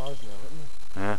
wouldn't it? Yeah.